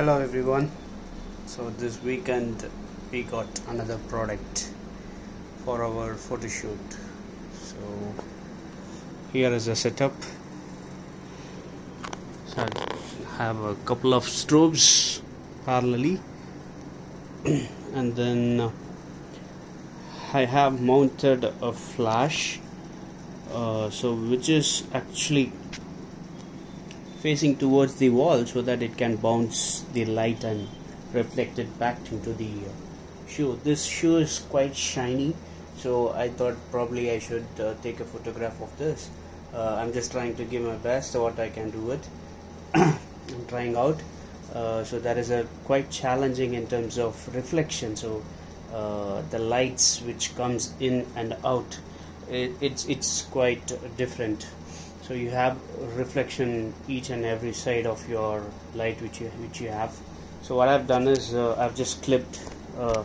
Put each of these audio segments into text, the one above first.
hello everyone. So this weekend we got another product for our photo shoot so here is a setup. So I have a couple of strobes parallelly. And then uh, I have mounted a flash uh, so which is actually facing towards the wall so that it can bounce the light and reflect it back into the uh, shoe. This shoe is quite shiny so I thought probably I should uh, take a photograph of this. Uh, I'm just trying to give my best what I can do it I'm trying out. Uh, so that is a quite challenging in terms of reflection. So uh, the lights which comes in and out it, it's it's quite different so you have reflection each and every side of your light which you which you have. So what I've done is uh, I've just clipped uh,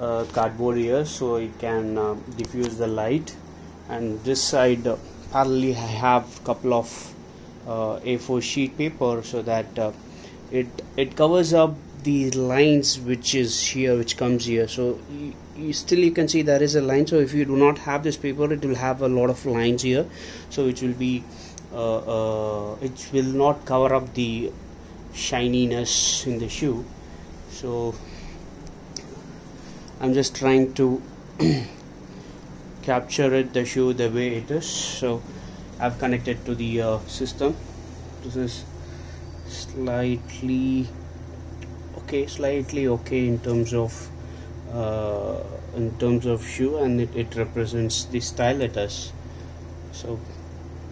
uh, cardboard here so it can uh, diffuse the light. And this side uh, parallelly I have couple of uh, A4 sheet paper so that uh, it it covers up the lines which is here which comes here. So you, you still you can see there is a line. So if you do not have this paper it will have a lot of lines here. So it will be uh, uh, it will not cover up the shininess in the shoe. So I'm just trying to capture it the shoe the way it is. So I've connected to the uh, system. This is slightly okay slightly okay in terms of uh, in terms of shoe and it, it represents the style has so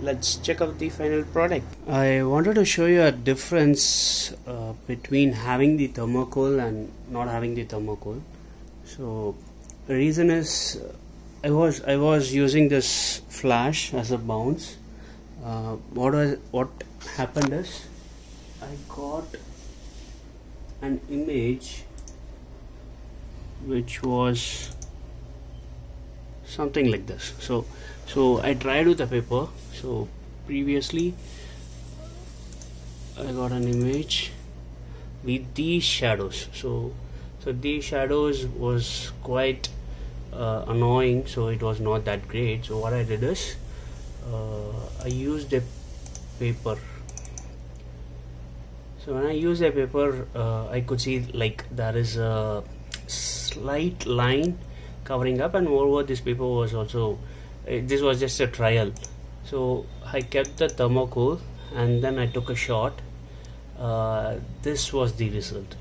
let's check out the final product. I wanted to show you a difference uh, between having the thermocol and not having the thermocol. So the reason is I was I was using this flash as a bounce. Uh, what was what happened is I got an image which was something like this. So so I tried with the paper. So previously I got an image with these shadows. So so these shadows was quite uh, annoying. So it was not that great. So what I did is uh, I used a paper so when I use a paper uh, I could see like there is a slight line covering up and moreover this paper was also uh, this was just a trial. So I kept the thermocol and then I took a shot. Uh, this was the result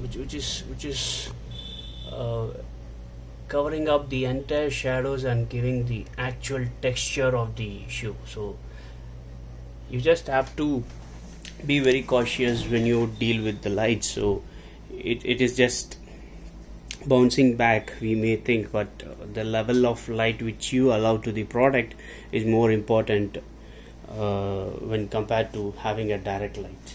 which, which is which is uh, covering up the entire shadows and giving the actual texture of the shoe so you just have to be very cautious when you deal with the light so it, it is just bouncing back we may think but uh, the level of light which you allow to the product is more important uh, when compared to having a direct light